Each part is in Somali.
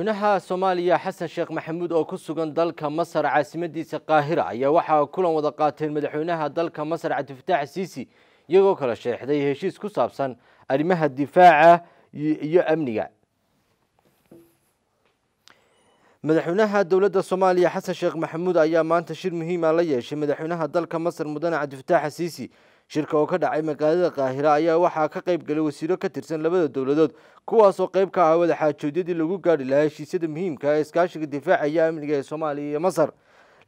madaxweynaha soomaaliya xasan sheekh maxamuud oo ku sugan dalka masar caasimadiisa qaahira ayaa waxaa kulan wada qaateen madaxweynaha dalka masar cabdifataax siisi iyagoo kala sheexday heshiis ku saabsan arrimaha difaaca iyo amniga. Madaxweynaha dowladda soomaaliya xasan sheekh maxamuud ayaa maanta shir muhiima la yeeshay madaxweynaha dalka masar mudane cabdifataax siisi shirka oo ka dhacay magaalada qaahira ayaa waxaa ka qayb galay wasiiro ka tirsan labada dowladood kuwaasoo qayb ka ah wadaxaajoodyadii lagu gaari lahaa heshiisyada muhiimka ee iskaashiga difaaca iyo amniga ee soomaaliya iyo masar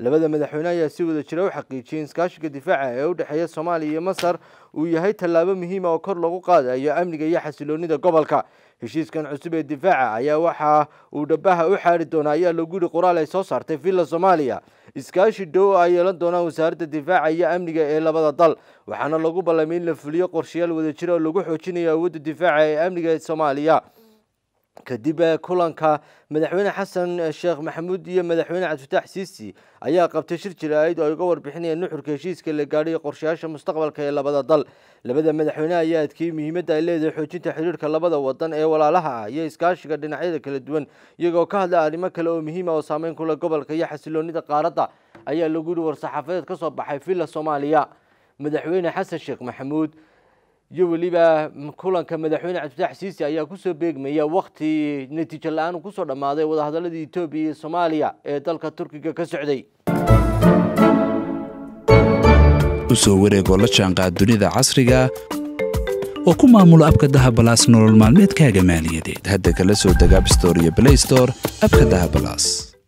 labada madaxweyne ayaa si wada jira u xaqiijiyay in iskaashiga difaaca ee u dhexeeya soomaaliya iyo masar uu yahay tallaabo muhiima oo kor lagu qaadayo amniga iyo xasiloonida gobolka. Heshiiskan cusub ee difaaca ayaa waxa uu dhabaha u xaari doonaa ayaa lagu yidhi qoraal ay soo saartay villa soomaaliya. Iskaashi dhow ay yeelan doonaan wasaaradda difaaca iyo amniga ee labada dal waxaana lagu ballamay in la fuliyo qorshayaal wadajira oo lagu xoojinayo awoodda difaaca ee amniga ee soomaaliya kadib kulanka madaxweyne xasan sheekh maxamuud iyo madaxweyne cabdifataax siisi ayaa qabtay shir jira-id oo ay uga warbixinayaan nuxurka heshiiska la gaadhay qorshayaasha mustaqbalka ee labada dal. Labada madaxweyne ayaa adkeeyey muhiimadda ay leedahay xoojinta xiriirka labada wadan ee walaalaha ah iyo iskaashiga dhinacyada kala duwan. Iyagoo ka hadlay arrimo kale oo muhiima oo saameyn kule gobolka iyo xasiloonida qaaradda ayaa lagu yihi war-saxaafadeed ka soo baxay villa soomaaliya. Madaxweyne xasan sheekh maxamuud iyo weliba kulanka madaxweyne cabdifataax siisi ayaa ku soo beegmaya wakti natiijo la'aan ku soo dhammaaday wadahadaladii etoobiya iyo soomaaliya ee dalka turkiga ka socday. Usoo wareegoo la jaanqaad dunida casriga oo ku maamula abka dahabalaas nolol maalmeedkaaga maaliyadeed. Hadda kala soo deg abstore iyo blaystore abka dahabalaas